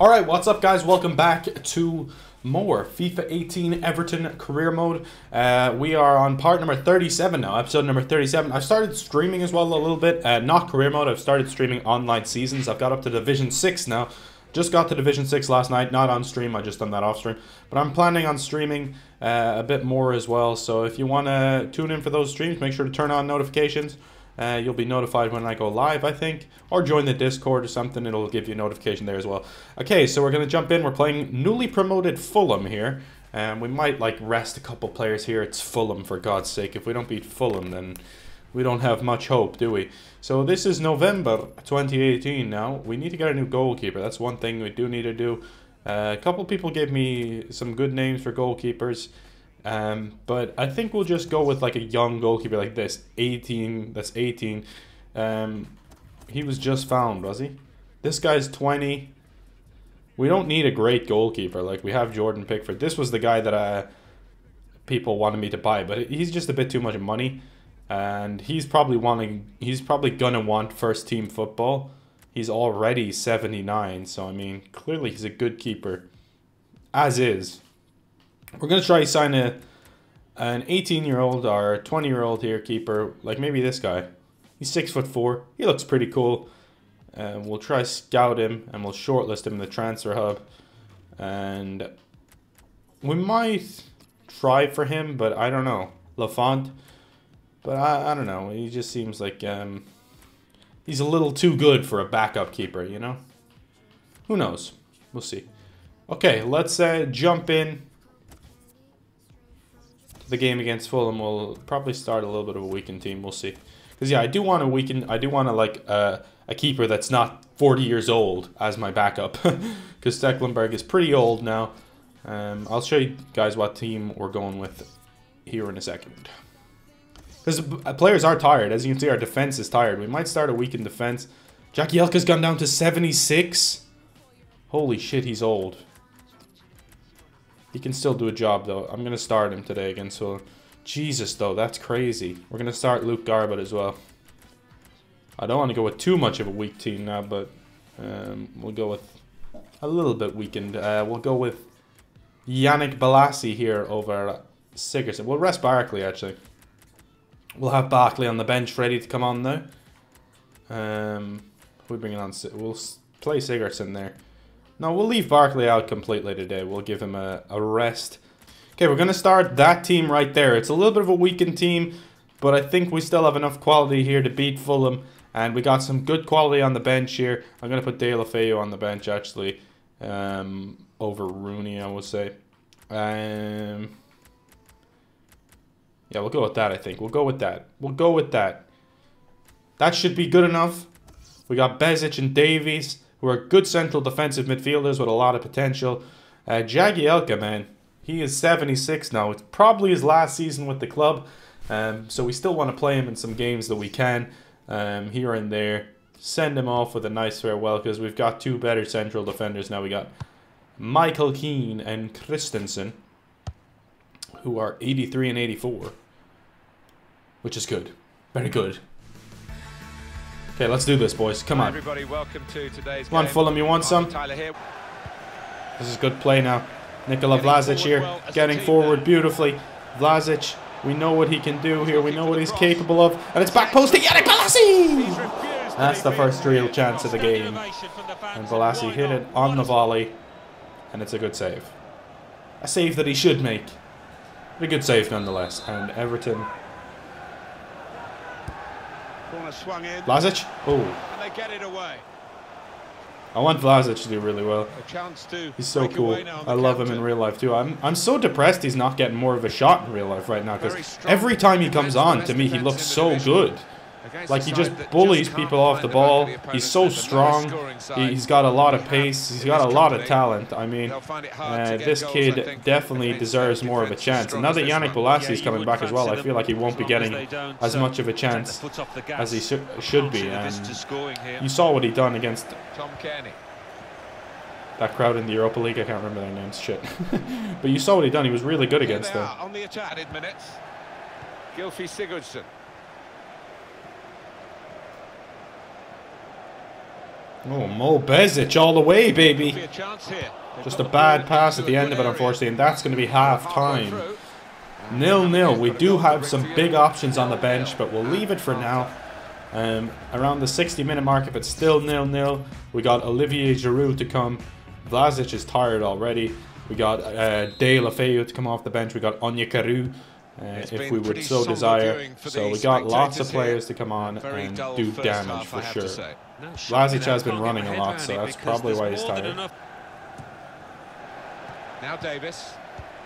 Alright, what's up guys? Welcome back to more FIFA 18 Everton career mode. Uh, we are on part number 37 now, episode number 37. I've started streaming as well a little bit, uh, not career mode, I've started streaming online seasons. I've got up to Division 6 now. Just got to Division 6 last night, not on stream, I just done that off stream. But I'm planning on streaming uh, a bit more as well, so if you want to tune in for those streams, make sure to turn on notifications. Uh, you'll be notified when I go live, I think. Or join the Discord or something. It'll give you a notification there as well. Okay, so we're going to jump in. We're playing newly promoted Fulham here. And um, we might, like, rest a couple players here. It's Fulham, for God's sake. If we don't beat Fulham, then we don't have much hope, do we? So this is November 2018 now. We need to get a new goalkeeper. That's one thing we do need to do. Uh, a couple people gave me some good names for goalkeepers. Um, but I think we'll just go with like a young goalkeeper like this, 18. That's 18. Um, he was just found, was he? This guy's 20. We don't need a great goalkeeper. Like we have Jordan Pickford. This was the guy that uh, people wanted me to buy, but he's just a bit too much money, and he's probably wanting. He's probably gonna want first team football. He's already 79, so I mean, clearly he's a good keeper, as is. We're going to try sign a an 18 year old or 20 year old here keeper, like maybe this guy. He's six foot four. He looks pretty cool. And we'll try scout him and we'll shortlist him in the transfer hub. And we might try for him, but I don't know. Lafont. But I, I don't know. He just seems like um, he's a little too good for a backup keeper, you know? Who knows? We'll see. Okay, let's uh, jump in the game against Fulham will probably start a little bit of a weakened team. We'll see. Because yeah, I do want to weaken. I do want to like uh, a keeper that's not 40 years old as my backup. Because Stekelenburg is pretty old now. Um, I'll show you guys what team we're going with here in a second. Because players are tired. As you can see, our defense is tired. We might start a weakened defense. Jagielka's gone down to 76. Holy shit, he's old. He can still do a job, though. I'm going to start him today against Fulham. Jesus, though, that's crazy. We're going to start Luke Garbutt as well. I don't want to go with too much of a weak team now, but um, we'll go with a little bit weakened. Uh, we'll go with Yannick Bolasie here over Sigurdsson. We'll rest Barkley, actually. We'll have Barkley on the bench ready to come on now. Um, we bring it on. We'll play Sigurdsson there. No, we'll leave Barkley out completely today. We'll give him a, a rest. Okay, we're going to start that team right there. It's a little bit of a weakened team, but I think we still have enough quality here to beat Fulham. And we got some good quality on the bench here. I'm going to put Deulofeu on the bench, actually, um, over Rooney, I would say. Um, yeah, we'll go with that, I think. We'll go with that. We'll go with that. That should be good enough. We got Besic and Davies who are good central defensive midfielders with a lot of potential. Uh, Jagielka, man, he is 76 now. It's probably his last season with the club, um, so we still want to play him in some games that we can um, here and there. Send him off with a nice farewell because we've got two better central defenders now. We got Michael Keane and Christensen, who are 83 and 84, which is good. Very good. Okay, let's do this, boys. Come on. Everybody, welcome to today's Come on, Fulham, you want some? This is good play now. Nikola Vlasic here, getting forward beautifully. Vlasic, we know what he can do here. We know what he's capable of. And it's back post to Yannick Bolasie! That's the first real chance of the game. And Bolasie hit it on the volley. And it's a good save. A save that he should make. But a good save nonetheless. And Everton swung in. Vlasic? Oh. And they get it away. I want Vlasic to do really well. He's so cool. I love counter. him in real life too. I'm I'm so depressed he's not getting more of a shot in real life right now because every time he comes on, to me, he looks so good. Like he just bullies people off the ball. He's so strong. He's got a lot of pace. He's got a lot of talent. I mean, uh, this kid definitely deserves more of a chance. And now that Yannick Bolasie is coming back as well, I feel like he won't be getting as much of a chance as he should be. And you saw what he done against that crowd in the Europa League. I can't remember their names. Shit. but you saw what he done. He was really good against them. On the attack minutes. Gylfi Sigurdsson. Oh, Mo Besic all the way, baby. Just a bad pass at the end of it, unfortunately, and that's going to be half time. Nil nil. We do have some big options on the bench, but we'll leave it for now. Um, around the 60 minute mark, if it's still nil nil, we got Olivier Giroud to come. Vlasic is tired already. We got uh, Deulofeu to come off the bench. We got Onyekuru. Uh, if we would so desire. So we got lots of players to come on and do damage for sure. No Vlasic has been running a lot, so that's probably why he's tired. Now Davis.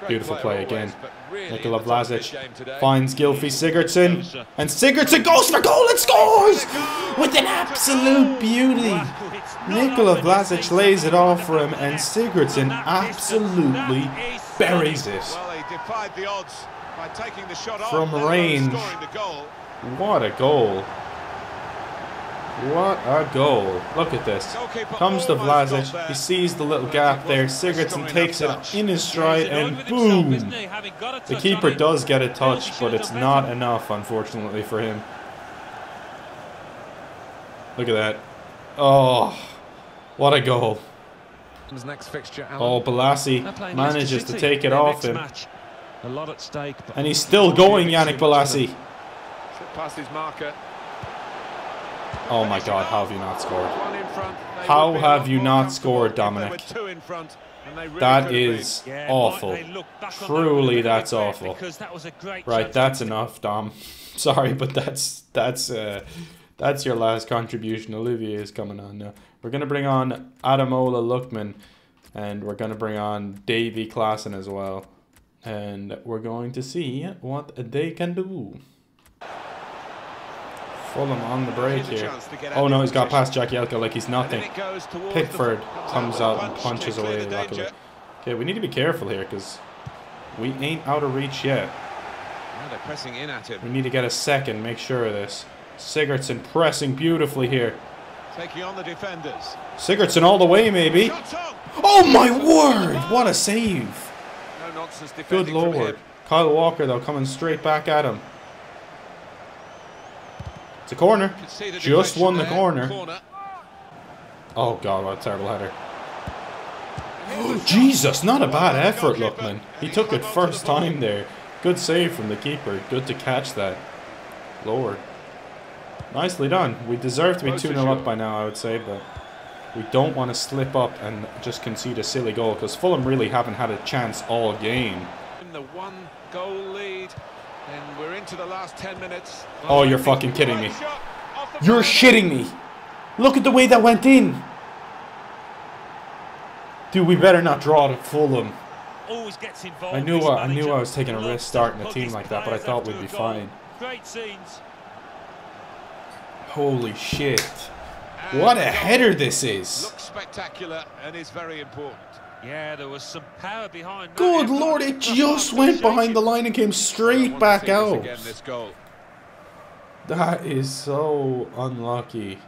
Beautiful play again. Really Nikola Vlasic finds Gylfi Sigurdsson. And Sigurdsson goes for goal and scores! With an absolute beauty. Nikola Vlasic lays it off for him and Sigurdsson absolutely buries it. From range. What a goal. What a goal. Look at this. Comes to Vlasic. He sees the little gap there. Sigurdsson takes it in his stride and boom. The keeper does get a touch, but it's not enough, unfortunately, for him. Look at that. Oh, what a goal. Oh, Bolasie manages to take it off him. And he's still going, Yannick Bolasie. Past his marker. Oh my god, how have you not scored? How have you not scored, Dominic? That is awful. Truly, that's awful. Right, that's enough, Dom. Sorry, but that's that's uh, that's your last contribution. Olivier is coming on now. We're gonna bring on Ademola Lookman, and we're gonna bring on Davy Klaassen as well, and we're going to see what they can do. Fulham on the break here. Oh no, he's got past Jagielka like he's nothing. Pickford comes out and punches away luckily. Okay, we need to be careful here because we ain't out of reach yet. they're pressing in at him. We need to get a second, make sure of this. Sigurdsson pressing beautifully here. Taking on the defenders. Sigurdsson all the way maybe. Oh my word! What a save! Good lord. Kyle Walker though coming straight back at him. It's a corner. Just won the corner. corner. Oh god, what a terrible header. Oh, Jesus, not a bad effort, Lookman. He took it first time there. Good save from the keeper. Good to catch that. Lord. Nicely done. We deserve to be 2-0 up by now, I would say, but we don't want to slip up and just concede a silly goal because Fulham really haven't had a chance all game. The one goal lead and we're into the last 10 minutes. Oh, you're fucking kidding me. You're shitting me. Look at the way that went in. Dude, we better not draw to Fulham. Always gets involved. I knew uh, I, I knew I was taking a risk starting a team like that, but I thought we'd be fine. Great scenes. Holy shit. What a header this is. Looks spectacular and is very important. Yeah, there was some power behind. Good lord, it just went behind the line and came straight back out. That is so unlucky.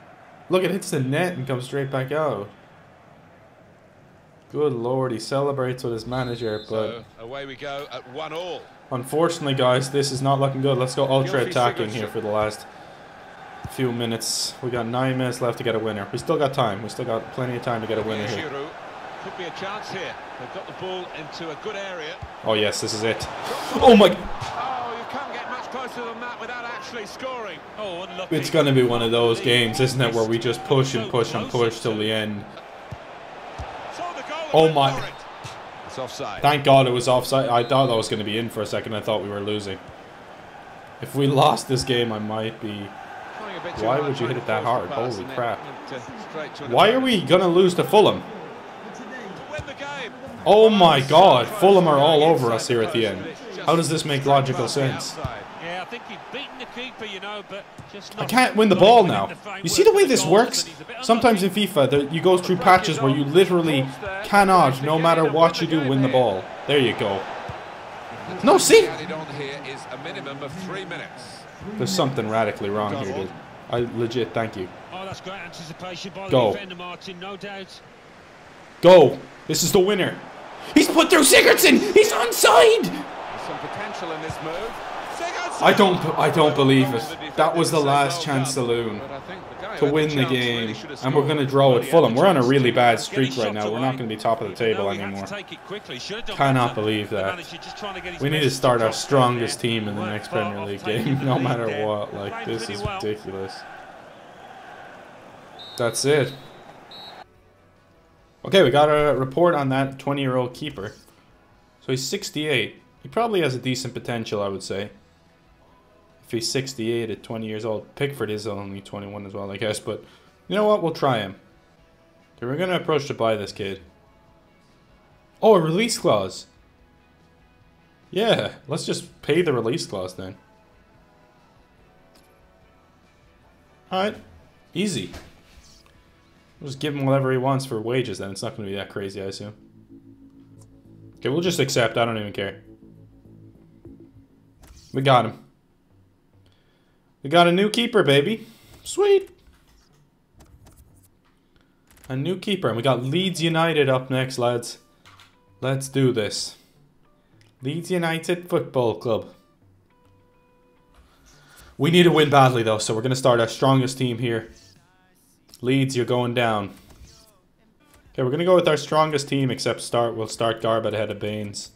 Look, it hits the net and comes straight back out. Good lord, he celebrates with his manager, but... So, away we go at one all. Unfortunately, guys, this is not looking good. Let's go ultra attacking here for the last few minutes. We got nine minutes left to get a winner. We still got time. We still got plenty of time to get a winner here. Could be a chance here. They've got the ball into a good area. Oh yes, this is it. Oh my! Oh, you can't get much closer than that without actually scoring. Oh, unlucky. It's going to be one of those games, isn't it, where we just push and push and push till the end. Oh my! It's offside. Thank God it was offside. I thought that was going to be in for a second. I thought we were losing. If we lost this game, I might be. Why would you hit it that hard? Holy crap! Why are we gonna lose to Fulham? Oh my god, Fulham are all over us here at the end. How does this make logical sense? Yeah, I think he's beaten the keeper, you know, but just I can't win the ball now. You see the way this works? Sometimes in FIFA, you go through patches where you literally cannot, no matter what you do, win the ball. There you go. No, see? There's something radically wrong here, dude. I legit, thank you. Oh, that's great anticipation by Go. the defender, Martin, no doubt. Go. This is the winner. He's put through Sigurdsson. He's onside. There's some potential in this move. I don't, I don't believe it. That was the last chance saloon to win the game, and we're going to draw with Fulham. We're on a really bad streak right now. We're not going to be top of the table anymore. Cannot believe that. We need to start our strongest team in the next Premier League game, no matter what. Like, this is ridiculous. That's it. Okay, we got a report on that 20-year-old keeper. So he's 68. He probably has a decent potential, I would say if he's 68 at 20 years old. Pickford is only 21 as well, I guess. But you know what? We'll try him. We're going to approach to buy this kid. Oh, a release clause. Yeah, let's just pay the release clause then. Alright, easy. We'll just give him whatever he wants for wages then. It's not going to be that crazy, I assume. Okay, we'll just accept. I don't even care. We got him. We got a new keeper, baby. Sweet. A new keeper. And we got Leeds United up next, lads. Let's do this. Leeds United Football Club. We need to win badly, though, so we're going to start our strongest team here. Leeds, you're going down. Okay, we're going to go with our strongest team, except start. we'll start Garbutt ahead of Baines.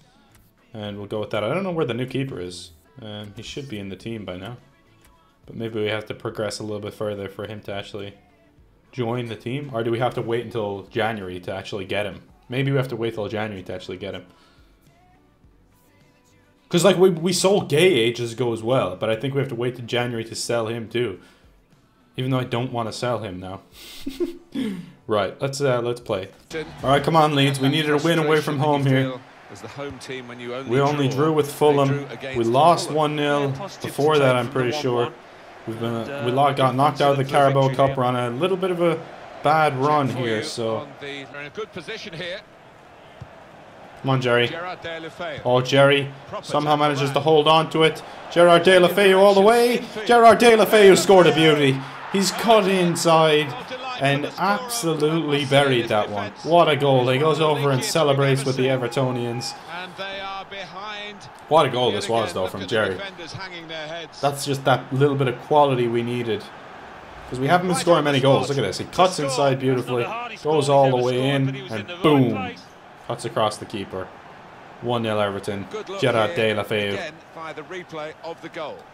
And we'll go with that. I don't know where the new keeper is. Um, he should be in the team by now. But maybe we have to progress a little bit further for him to actually join the team? Or do we have to wait until January to actually get him? Maybe we have to wait till January to actually get him. Because, like, we, we sold Gueye ages ago as well, but I think we have to wait to January to sell him, too. Even though I don't want to sell him now. right, let's uh, let's play. Alright, come on, Leeds. We needed a win away from home here. we only drew with Fulham. We lost 1-0. Before that, I'm pretty sure. We've been uh, we got knocked out of the Carabao Cup. We're on a little bit of a bad run here, so. Come on, Jerry. Oh, Jerry somehow manages to hold on to it. Gerard Deulofeu all the way. Gerard Deulofeu scored a beauty. He's cut inside and absolutely buried that one. What a goal. He goes over and celebrates with the Evertonians. What a goal this was, though, from Jerry. That's just that little bit of quality we needed. Because we haven't been scoring many goals. Look at this. He cuts inside beautifully, goes all the way in, and boom. Cuts across the keeper. 1-0 Everton. Gerard Deulofeu.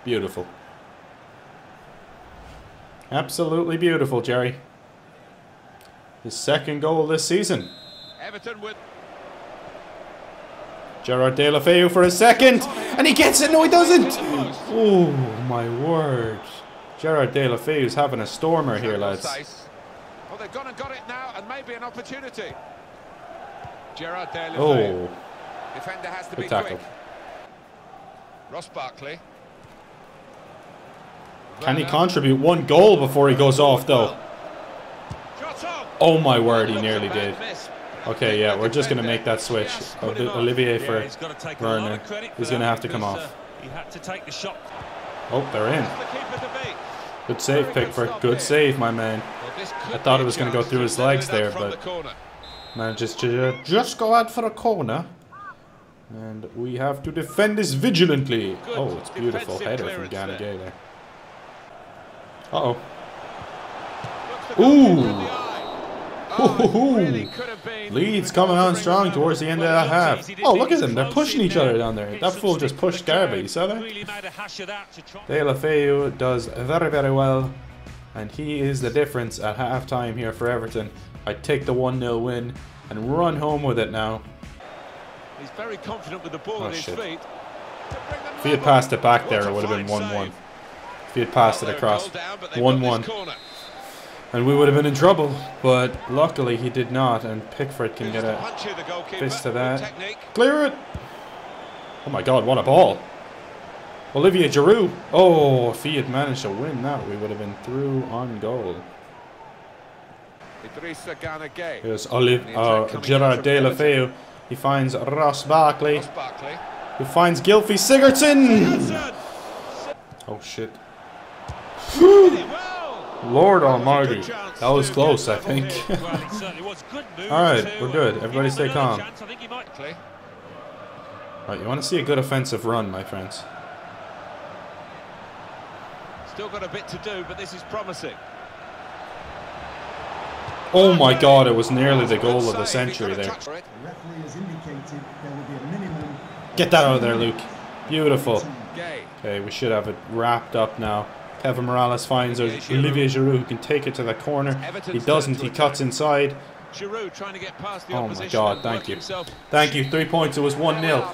Beautiful. Absolutely beautiful, Jerry. His second goal this season. Everton with Gerard Deulofeu for a second, and he gets it. No, he doesn't. Oh my word! Gerard De Deulofeu is having a stormer here, lads. Well, they've gone and got it now, and maybe an opportunity. Gerard Deulofeu. Oh, defender has to Good be tackle. quick. Ross Barkley. Can he contribute one goal before he goes off, though? Oh my word, he nearly did. Okay, yeah, we're just going to make that switch. Oh, Olivier for Werner. He's going to have to come off. He had to take the shot. Oh, they're in. Good save, Pickford. Good save, my man. I thought it was going to go through his legs there, but manages to just go out for a corner. And we have to defend this vigilantly. Oh, it's beautiful header from Gana Gueye Uh-oh. Ooh! Leeds coming on strong towards the end of that half. Oh, look at them. They're pushing each other down there. That fool just pushed Garby. You saw that? Deulofeu does very, very well. And he is the difference at half-time here for Everton. I take the 1-0 win and run home with it now. He's very confident with the ball oh, at his shit. feet. If he had passed it back there, it would have been 1-1. If he had passed it across. 1-1 and we would have been in trouble. But luckily he did not, and Pickford can get a fist to that. Clear it! Oh my god, what a ball! Olivier Giroud. Oh, if he had managed to win that, we would have been through on goal. Here's Olive, uh, Gerard Feu. He finds Ross Barkley. Who finds Gylfi Sigurdsson. Oh shit. Lord almighty. That was close, I think. Alright, we're good. Everybody stay calm. Alright, you want to see a good offensive run, my friends. Still got a bit to do, but this is promising. Oh my god, it was nearly the goal of the century there. The referee has indicated there will be a minimum. Get that out of there, Luke. Beautiful. Okay, we should have it wrapped up now. Kevin Mirallas finds Olivier Giroud who can take it to the corner. He doesn't, he cuts inside. Giroud trying to get past the Oh my god, thank you. himself. Thank you, three points, it was 1 0.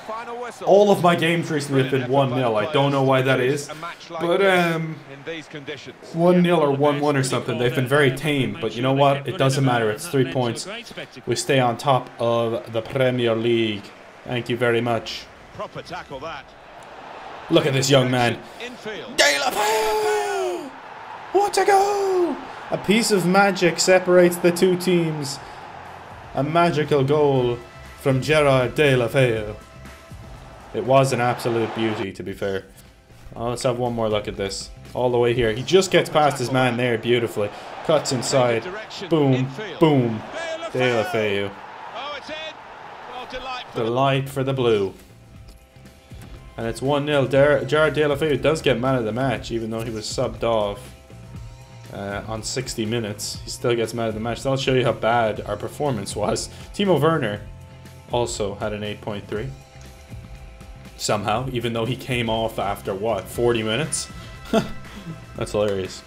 All of my games recently have been 1 0. I don't know why that is. A match like But, um, in these conditions. 1 0 or 1 1 or something. They've been very tame, but you know what? It doesn't matter. It's three points. We stay on top of the Premier League. Thank you very much. Proper tackle that. Look at this young man. Infield. Deulofeu! What a goal! A piece of magic separates the two teams. A magical goal from Gerard Deulofeu. It was an absolute beauty, to be fair. Oh, let's have one more look at this. All the way here. He just gets past his man there beautifully. Cuts inside. Boom, boom. Deulofeu. Oh, it's in. Well, delight for the Delight for the blue. And it's 1 0. Gerard Deulofeu does get man of the match, even though he was subbed off uh, on 60 minutes. He still gets man of the match. That'll show you how bad our performance was. Timo Werner also had an 8.3. Somehow, even though he came off after what, 40 minutes? That's hilarious.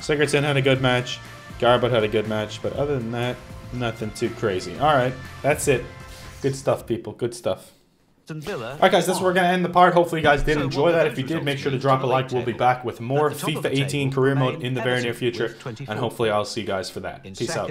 Sigurdsson had a good match. Garbutt had a good match, but other than that, nothing too crazy. Alright, that's it. Good stuff, people. Good stuff. Alright guys, that's where we're going to end the part. Hopefully you guys did So enjoy that. If you did, make sure to drop a like. We'll be back with more At the top of FIFA 18 table career mode in the very near future. And hopefully I'll see you guys for that. In Peace out. second,